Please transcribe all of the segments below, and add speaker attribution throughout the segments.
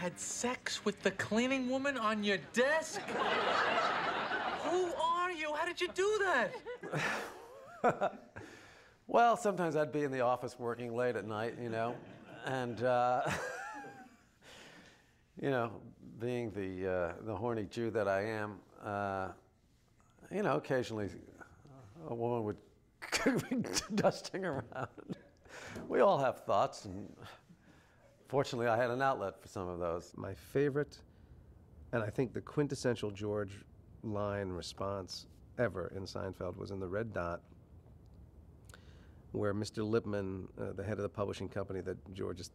Speaker 1: had sex with the cleaning woman on your desk? Who are you? How did you do that?
Speaker 2: Well, sometimes I'd be in the office working late at night, you know, and uh, you know, being the uh, the horny Jew that I am, uh, you know, occasionally a woman would be dusting around. We all have thoughts, and fortunately, I had an outlet for some of those.
Speaker 3: My favorite, and I think the quintessential George line response ever in Seinfeld was in the red dot where Mr. Lipman, uh, the head of the publishing company that George is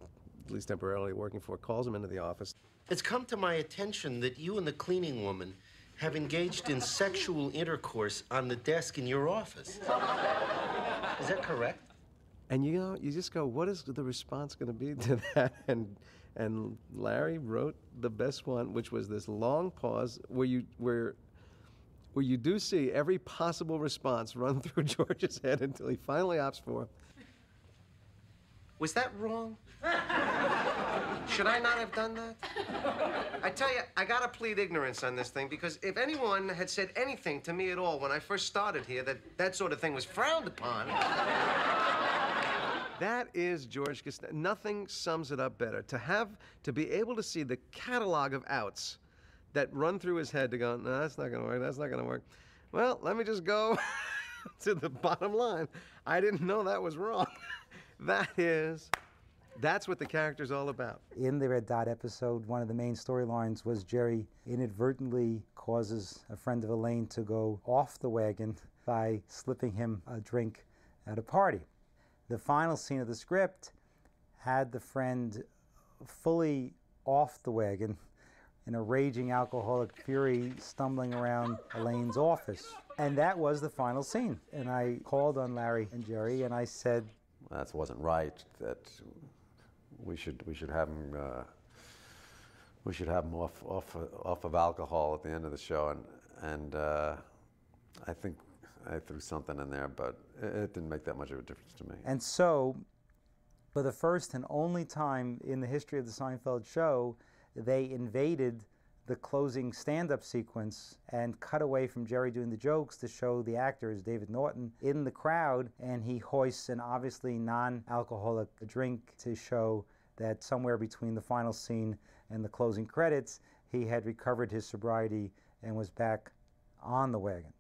Speaker 3: at least temporarily working for, calls him into the office.
Speaker 4: It's come to my attention that you and the cleaning woman have engaged in sexual intercourse on the desk in your office. Is that correct?
Speaker 3: And you know, you just go, what is the response going to be to that? And and Larry wrote the best one, which was this long pause where you where where you do see every possible response run through George's head until he finally opts for.
Speaker 4: Was that wrong? Should I not have done that?
Speaker 5: I tell you, I gotta plead ignorance on this thing because if anyone had said anything to me at all when I first started here that that sort of thing was frowned upon.
Speaker 3: That is George Costanza. Nothing sums it up better. To have, to be able to see the catalog of outs that run through his head to go, no, that's not going to work, that's not going to work. Well, let me just go to the bottom line. I didn't know that was wrong. that is, that's what the character's all about.
Speaker 6: In the Red Dot episode, one of the main storylines was Jerry inadvertently causes a friend of Elaine to go off the wagon by slipping him a drink at a party. The final scene of the script had the friend fully off the wagon in a raging alcoholic fury stumbling around Elaine's office. And that was the final scene. And I called on Larry and Jerry and I said,
Speaker 2: That wasn't right. That we should we should have him uh, we should have him off off off of alcohol at the end of the show, and and uh, I think I threw something in there, but it, didn't make that much of a difference to me.
Speaker 6: And so, for the first and only time in the history of the Seinfeld show, they invaded the closing stand up sequence and cut away from Jerry doing the jokes to show the actors, David Naughton, in the crowd, and he hoists an obviously non alcoholic drink to show that somewhere between the final scene and the closing credits, he had recovered his sobriety and was back on the wagon.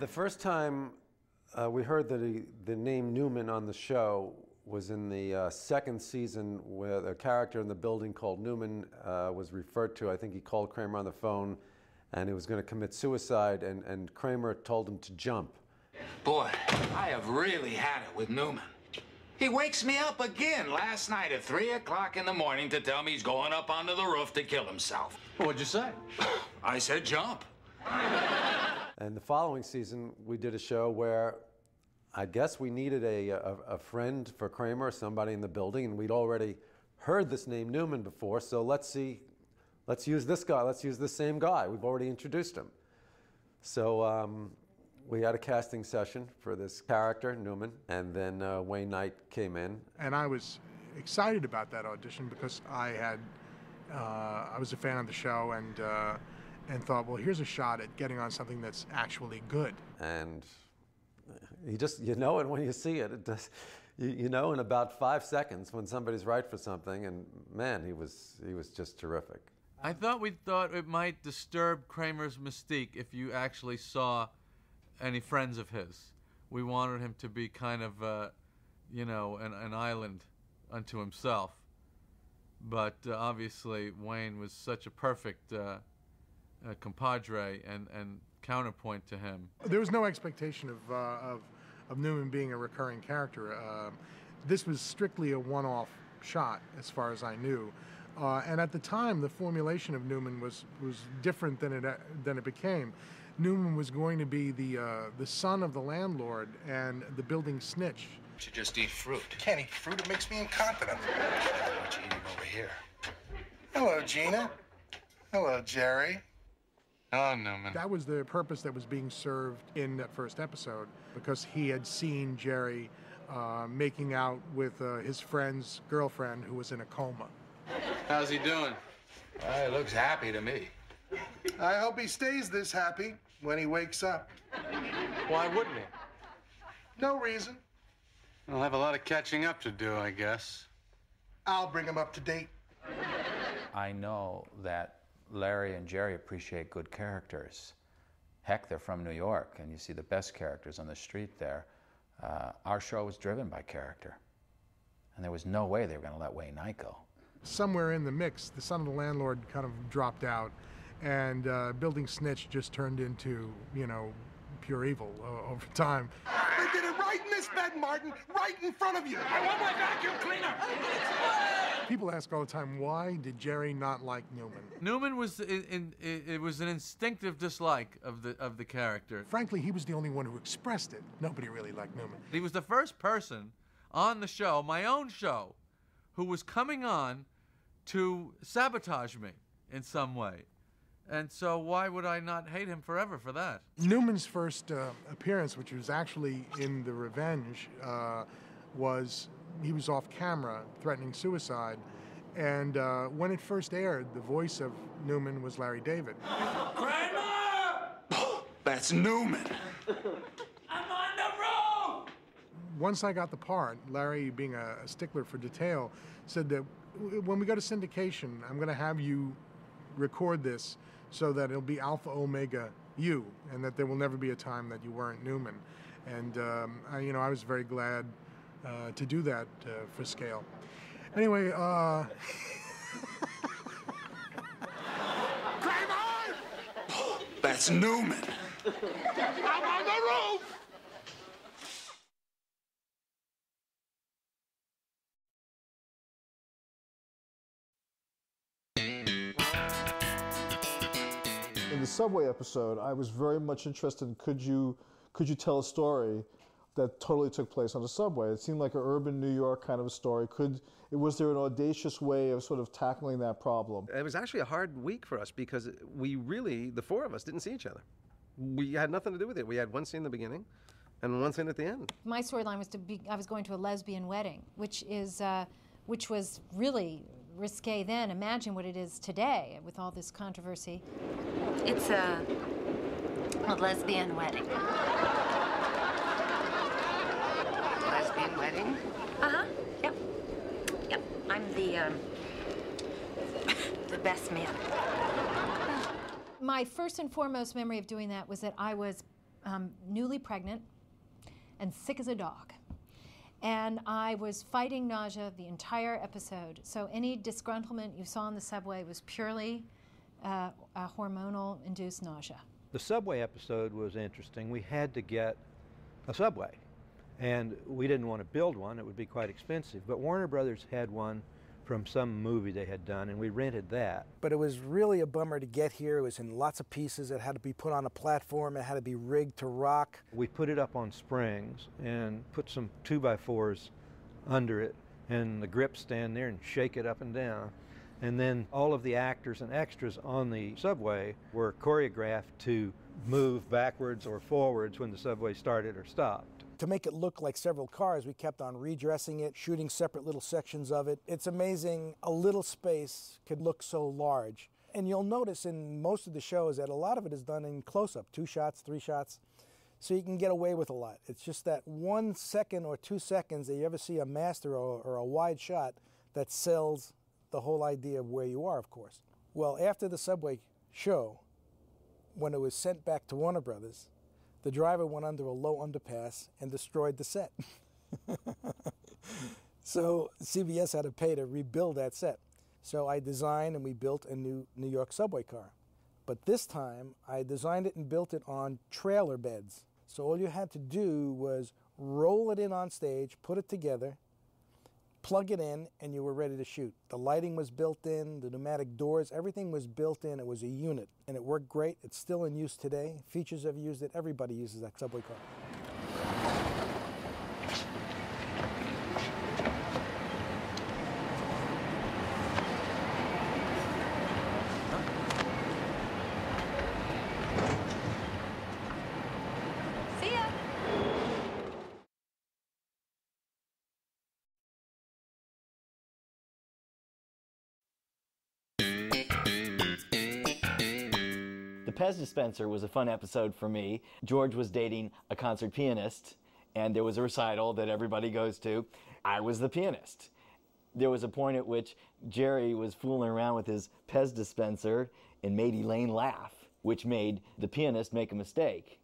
Speaker 2: The first time uh, we heard that he, the name Newman on the show was in the uh, second season where a character in the building called Newman uh, was referred to. I think he called Kramer on the phone and he was going to commit suicide, and, and Kramer told him to jump.
Speaker 7: Boy, I have really had it with Newman. He wakes me up again last night at 3 o'clock in the morning to tell me he's going up onto the roof to kill himself.
Speaker 1: What'd you say?
Speaker 7: I said jump.
Speaker 2: And the following season, we did a show where I guess we needed a, a, a, friend for Kramer, somebody in the building, and we'd already heard this name Newman before, so let's see, let's use this guy, let's use the same guy. We've already introduced him. So um, we had a casting session for this character, Newman, and then uh, Wayne Knight came in.
Speaker 8: And I was excited about that audition because I had, uh, I was a fan of the show and uh, and thought, well, here's a shot at getting on something that's actually good.
Speaker 2: And you just you know it when you see it. It does. You, you know in about five seconds when somebody's right for something. And man, he was he was just terrific.
Speaker 1: I thought we thought it might disturb Kramer's mystique if you actually saw any friends of his. We wanted him to be kind of, uh, you know, an, an island unto himself. But uh, obviously, Wayne was such a perfect uh, uh, compadre and, and counterpoint to him.
Speaker 8: There was no expectation of, uh, of, of Newman being a recurring character. Uh, this was strictly a one off shot, as far as I knew. Uh, and at the time, the formulation of Newman was, was different than it, than it became. Newman was going to be the, uh, the son of the landlord and the building snitch.
Speaker 7: You should just eat fruit.
Speaker 9: Can't eat fruit, it makes me incontinent.
Speaker 7: Why don't you eat it over here?
Speaker 9: Hello, Gina. Hello, Jerry. Oh, Newman.
Speaker 8: That was the purpose that was being served in that first episode because he had seen Jerry uh, making out with uh, his friend's girlfriend who was in a coma.
Speaker 9: How's he doing?
Speaker 7: Uh, he looks happy to me.
Speaker 9: I hope he stays this happy when he wakes up.
Speaker 3: Why wouldn't he?
Speaker 9: No reason. He'll have a lot of catching up to do, I guess. I'll bring him up to date.
Speaker 10: I know that Larry and Jerry appreciate good characters. Heck, they're from New York, and you see the best characters on the street there. Uh, our show was driven by character, and there was no way they were going to let Wayne Knight go.
Speaker 8: Somewhere in the mix, the son of the landlord kind of dropped out, and uh, Building Snitch just turned into, you know, pure evil uh, over time.
Speaker 9: I did it right in this bed, Martin, right in front of you. I want my vacuum cleaner.
Speaker 8: People ask all the time, why did Jerry not like Newman?
Speaker 1: Newman was in, in, it it was an instinctive dislike of the of the character.
Speaker 8: Frankly, he was the only one who expressed it. Nobody really liked Newman.
Speaker 1: He was the first person on the show, my own show, who was coming on to sabotage me in some way. And so why would I not hate him forever for that?
Speaker 8: Newman's first uh, appearance, which was actually in The Revenge, uh, was he was off camera threatening suicide. And uh, when it first aired, the voice of Newman was Larry David.
Speaker 7: That's Newman. I'm on the road!
Speaker 8: Once I got the part, Larry, being a, a stickler for detail, said that when we go to syndication, I'm going to have you record this so that it'll be Alpha Omega you, and that there will never be a time that you weren't Newman. And um, I, you know, I was very glad uh, to do that uh, for scale. Anyway, uh,
Speaker 7: That's Newman.
Speaker 9: I'm on the roof.
Speaker 11: Subway episode, I was very much interested in could you could you tell a story that totally took place on the subway? It seemed like an urban New York kind of a story. Could it was there an audacious way of sort of tackling that problem?
Speaker 3: It was actually a hard week for us because we really, the four of us, didn't see each other. We had nothing to do with it. We had one scene in the beginning and one scene at the end.
Speaker 12: My storyline was to be I was going to a lesbian wedding, which is uh, which was really risque then. Imagine what it is today with all this controversy.
Speaker 13: It's a, a lesbian wedding. Lesbian wedding? Uh huh. Yep. Yep. I'm the um, the best man.
Speaker 12: My first and foremost memory of doing that was that I was um, newly pregnant and sick as a dog. And I was fighting nausea the entire episode. So any disgruntlement you saw on the subway was purely uh, hormonal induced nausea.
Speaker 14: The subway episode was interesting. We had to get a subway, and we didn't want to build one, it would be quite expensive. But Warner Brothers had one from some movie they had done, and we rented that.
Speaker 15: But it was really a bummer to get here. It was in lots of pieces. It had to be put on a platform. It had to be rigged to rock.
Speaker 14: We put it up on springs and put some two by fours under it, and the grips stand there and shake it up and down. And then all of the actors and extras on the subway were choreographed to move backwards or forwards when the subway started or stopped.
Speaker 15: To make it look like several cars, we kept on redressing it, shooting separate little sections of it. It's amazing a little space could look so large. And you'll notice in most of the shows that a lot of it is done in close up two shots, three shots. So you can get away with a lot. It's just that one second or two seconds that you ever see a master or, or a wide shot that sells the whole idea of where you are, of course. Well, after the subway show, when it was sent back to Warner Brothers, the driver went under a low underpass and destroyed the set. so CBS had to pay to rebuild that set. So I designed and we built a new New York subway car. But this time I designed it and built it on trailer beds. So all you had to do was roll it in on stage, put it together, plug it in, and you were ready to shoot. The lighting was built in, the pneumatic doors, everything was built in. It was a unit, and it worked great. It's still in use today. Features have used it. Everybody uses that subway car.
Speaker 16: Pez dispenser was a fun episode for me. George was dating a concert pianist, and there was a recital that everybody goes to. I was the pianist. There was a point at which Jerry was fooling around with his Pez dispenser and made Elaine laugh, which made the pianist make a mistake.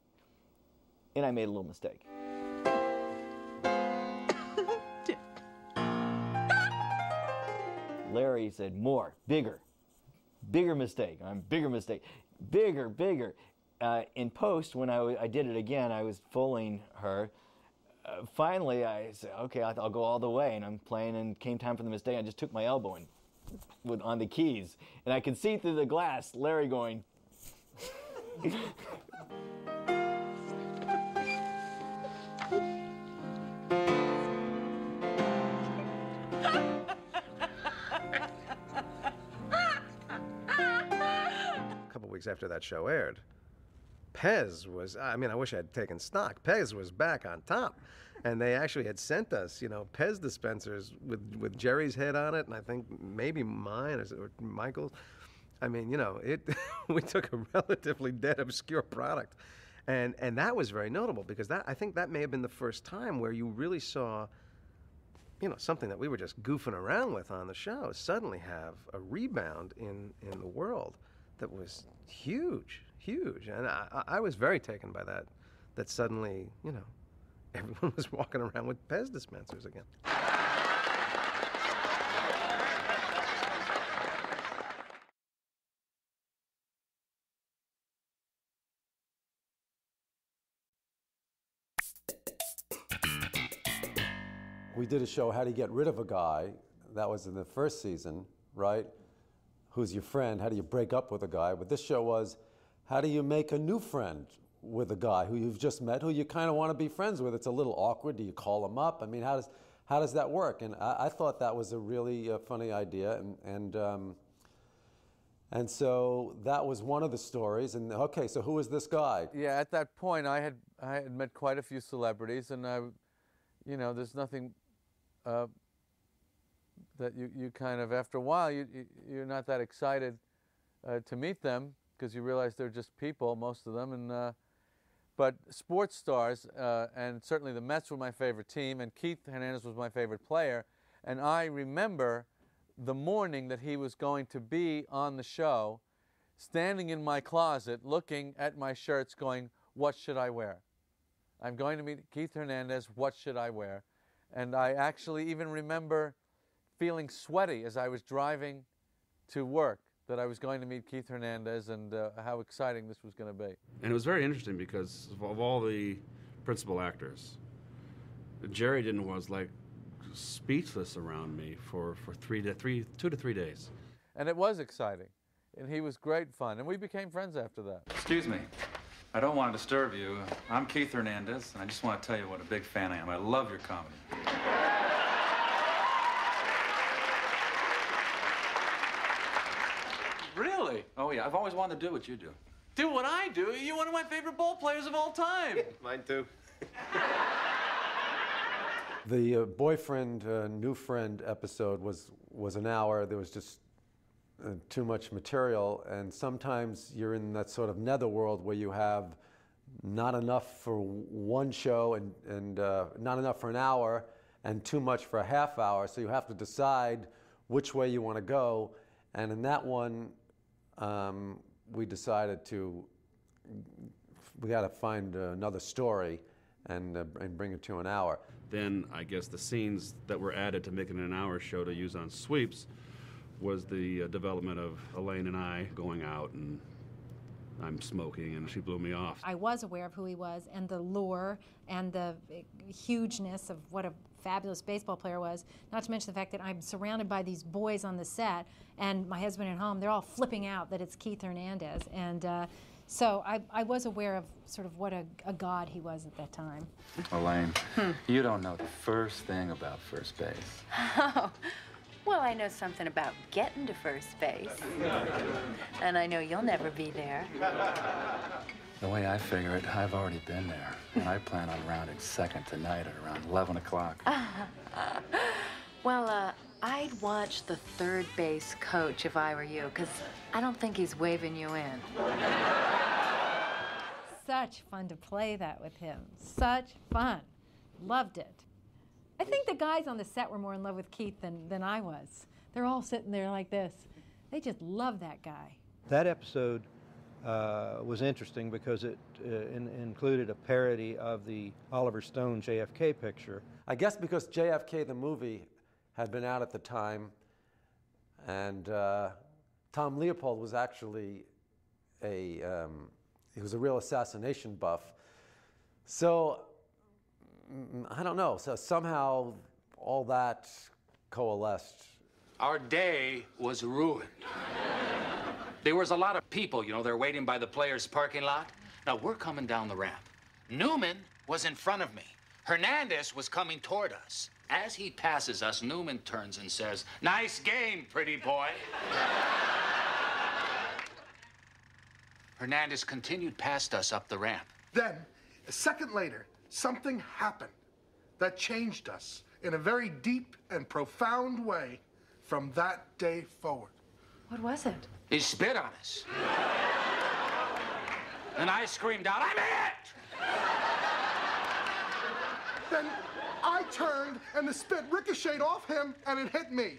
Speaker 16: And I made a little mistake. Larry said, More, bigger, bigger mistake. I'm bigger mistake, bigger, bigger. Uh, in post, when I, w- I did it again, I was fooling her. Uh, finally, I said, okay, I'll, I'll go all the way. And I'm playing, and came time for the mistake. I just took my elbow and with, on the keys. And I could see through the glass Larry going,
Speaker 3: weeks after that show aired, Pez was, I mean, I wish I had taken stock. Pez was back on top. And they actually had sent us, you know, Pez dispensers with, with Jerry's head on it, and I think maybe mine or, or Michael's. I mean, you know, it. we took a relatively dead, obscure product, and and that was very notable because that I think that may have been the first time where you really saw, you know, something that we were just goofing around with on the show suddenly have a rebound in in the world that was huge, huge, and I, I was very taken by that. That suddenly, you know, everyone was walking around with Pez dispensers again.
Speaker 2: We did a show, How to Get Rid of a Guy. That was in the first season, right? Who's your friend? How do you break up with a guy? But this show was, How do you make a new friend with a guy who you've just met, who you kind of want to be friends with? It's a little awkward. Do you call him up? I mean, how does, how does that work? And I, I thought that was a really uh, funny idea. And, and, um, and so that was one of the stories. And okay, so who is this guy?
Speaker 1: Yeah, at that point, I had I had met quite a few celebrities, and I, you know, there's nothing uh, that you, you kind of after a while you, you you're not that excited uh, to meet them because you realize they're just people, most of them, and uh, but sports stars, uh, and certainly the Mets were my favorite team, and Keith Hernandez was my favorite player, and I remember the morning that he was going to be on the show, standing in my closet looking at my shirts, going, What should I wear? I'm going to meet Keith Hernandez, what should I wear? And I actually even remember feeling sweaty as I was driving to work that I was going to meet Keith Hernandez and uh, how exciting this was going to be.
Speaker 17: And it was very interesting because of, of all the principal actors, Jerry didn't was like speechless around me for, for three to three two to three days.
Speaker 1: And it was exciting. And he was great fun. And we became friends after that.
Speaker 10: Excuse me. I don't want to disturb you. I'm Keith Hernandez, and I just want to tell you what a big fan I am. I love your comedy.
Speaker 1: Really?
Speaker 10: Oh, yeah. I've always wanted to do what you do.
Speaker 1: Do what I do? You're one of my favorite ball players of all time.
Speaker 3: Mine too.
Speaker 2: The uh, boyfriend, uh, new friend episode was was an hour. There was just uh, too much material, and sometimes you're in that sort of netherworld where you have not enough for one show and and uh, not enough for an hour, and too much for a half hour. So you have to decide which way you want to go. And in that one, um, we decided to we got to find another story and uh, and bring it to an hour.
Speaker 17: Then I guess the scenes that were added to make it an hour show to use on sweeps was the uh, development of Elaine and I going out and I'm smoking and she blew me off.
Speaker 12: I was aware of who he was and the lure and the hugeness of what a fabulous baseball player was. Not to mention the fact that I'm surrounded by these boys on the set, and my husband at home, they're all flipping out that it's Keith Hernandez. And uh, so I, I was aware of sort of what a, a god he was at that time.
Speaker 10: Elaine, you don't know the first thing about first base.
Speaker 13: Oh, well, I know something about getting to first base. And I know you'll never be there.
Speaker 10: The way I figure it, I've already been there. And I plan on rounding second tonight at around 11 o'clock.
Speaker 13: well, uh, I'd watch the third base coach if I were you, because I don't think he's waving you in.
Speaker 12: such fun to play that with him. Such fun. Loved it. I think the guys on the set were more in love with Keith than, than I was. They're all sitting there like this. They just love that guy.
Speaker 14: That episode uh, was interesting because it uh, in, included a parody of the Oliver Stone JFK picture.
Speaker 2: I guess because JFK the movie had been out at the time, and uh, Tom Leopold was actually a um, he was a real assassination buff. So mm, I don't know. So somehow all that coalesced.
Speaker 7: Our day was ruined. There was a lot of people, you know, they're waiting by the players' parking lot. Now we're coming down the ramp. Newman was in front of me. Hernandez was coming toward us. As he passes us, Newman turns and says, Nice game, pretty boy. Hernandez continued past us up the ramp.
Speaker 8: Then, a second later, something happened that changed us in a very deep and profound way from that day forward.
Speaker 12: What was it?
Speaker 7: He spit on us. and I screamed out, I'm it!
Speaker 8: Then I turned and the spit ricocheted off him and it hit me.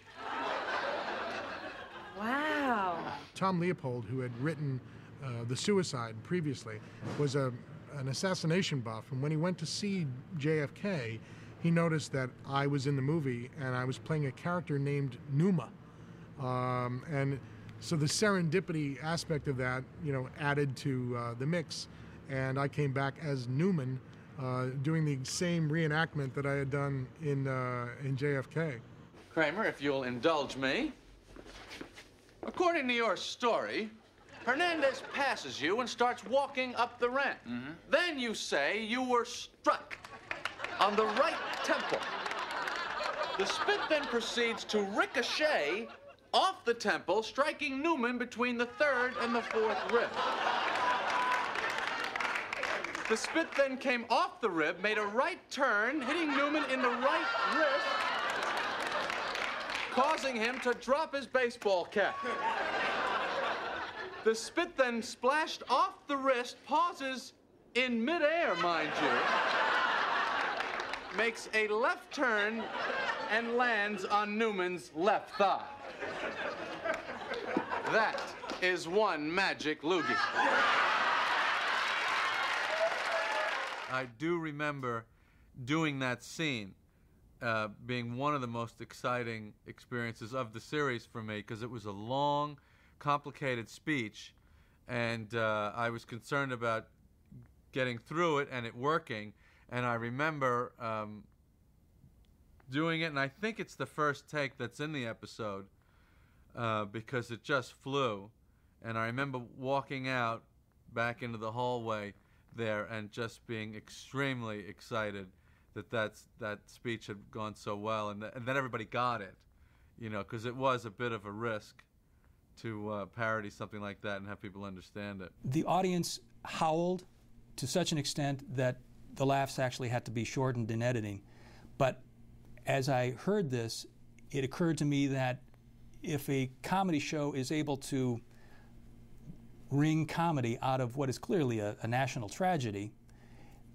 Speaker 12: Wow.
Speaker 8: Tom Leopold, who had written uh, The Suicide previously, was a, an assassination buff. And when he went to see JFK, he noticed that I was in the movie and I was playing a character named Numa. Um, and so the serendipity aspect of that, you know, added to uh, the mix. And I came back as Newman, uh, doing the same reenactment that I had done in, uh, in JFK.
Speaker 1: Kramer, if you'll indulge me. According to your story, Hernandez passes you and starts walking up the ramp. Then you say you were struck on the right temple. The spit then proceeds to ricochet off the temple, striking Newman between the third and the fourth rib. The spit then came off the rib, made a right turn, hitting Newman in the right wrist, causing him to drop his baseball cap. The spit then splashed off the wrist, pauses in midair, mind you, makes a left turn, and lands on Newman's left thigh. That is one magic loogie. I do remember doing that scene uh, being one of the most exciting experiences of the series for me because it was a long, complicated speech, and uh, I was concerned about getting through it and it working. And I remember um, doing it, and I think it's the first take that's in the episode uh, because it just flew. And I remember walking out back into the hallway there and just being extremely excited that that's, that speech had gone so well and, th- and that everybody got it, you know, because it was a bit of a risk to uh, parody something like that and have people understand it.
Speaker 18: The audience howled to such an extent that the laughs actually had to be shortened in editing. But as I heard this, it occurred to me that if a comedy show is able to wring comedy out of what is clearly a, a national tragedy,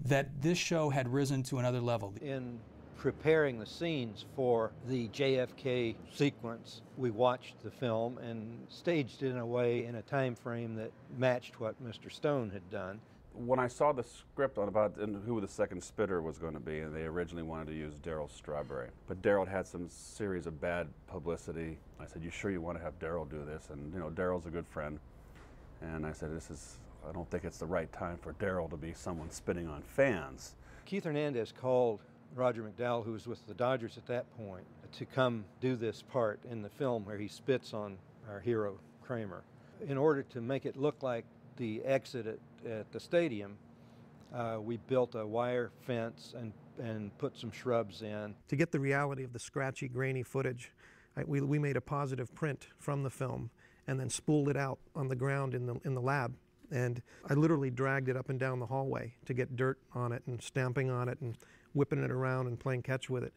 Speaker 18: that this show had risen to another level.
Speaker 14: In preparing the scenes for the JFK sequence, we watched the film and staged it in a way in a time frame that matched what Mr. Stone had done.
Speaker 17: When I saw the script on about who the second spitter was going to be, and they originally wanted to use Darryl Strawberry, but Darryl had some series of bad publicity. I said, "You sure you want to have Darryl do this?" And you know, Darryl's a good friend, and I said, "This is I don't think it's the right time for Darryl to be someone spitting on fans."
Speaker 14: Keith Hernandez called Roger McDowell, who was with the Dodgers at that point, to come do this part in the film where he spits on our hero Kramer. In order to make it look like the exit at, at the stadium, uh, we built a wire fence and, and put some shrubs in.
Speaker 19: To get the reality of the scratchy, grainy footage, I, we, we made a positive print from the film and then spooled it out on the ground in the, in the lab. And I literally dragged it up and down the hallway to get dirt on it and stamping on it and whipping it around and playing catch with it.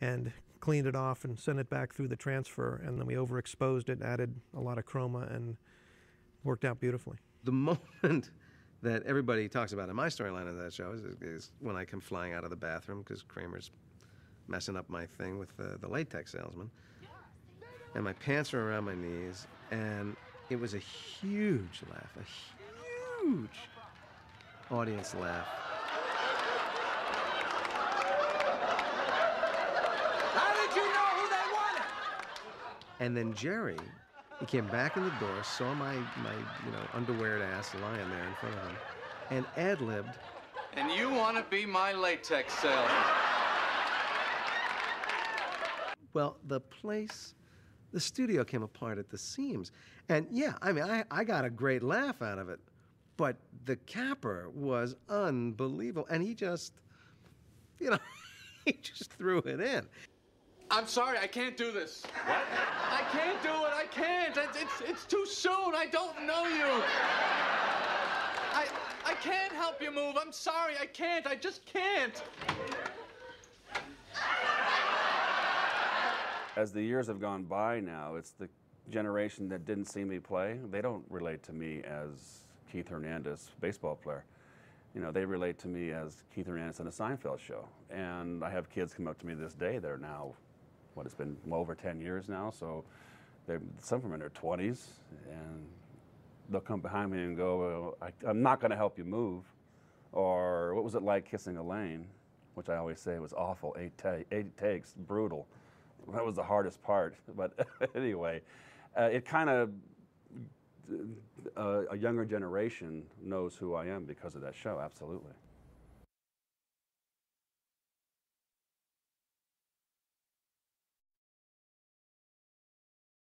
Speaker 19: And cleaned it off and sent it back through the transfer. And then we overexposed it, added a lot of chroma, and worked out beautifully.
Speaker 3: The moment that everybody talks about in my storyline of that show is, is when I come flying out of the bathroom because Kramer's messing up my thing with the, the latex salesman. And my pants are around my knees, and it was a huge laugh, a huge audience laugh.
Speaker 7: How did you know who they wanted?
Speaker 3: And then Jerry, he came back in the door, saw my, my you know, underweared ass lying there in front of him, and ad-libbed,
Speaker 1: And you want to be my latex salesman?
Speaker 3: well, the place, the studio came apart at the seams. And yeah, I mean, I, I got a great laugh out of it, but the capper was unbelievable. And he just, you know, he just threw it in.
Speaker 1: I'm sorry, I can't do this. What? I can't do it. I can't. It's, it's, it's too soon. I don't know you. I, I can't help you move. I'm sorry. I can't. I just can't.
Speaker 17: As the years have gone by now, it's the generation that didn't see me play. They don't relate to me as Keith Hernandez, baseball player. You know, they relate to me as Keith Hernandez in a Seinfeld show. And I have kids come up to me this day. They're now, what, it's been well over 10 years now. So they're, some of them in their 20s. And they'll come behind me and go, well, I, I'm not going to help you move. Or what was it like kissing Elaine? Which I always say was awful. Eight, ta- eight takes, brutal. That was the hardest part. But anyway, uh, it kind of, uh, a younger generation knows who I am because of that show, absolutely.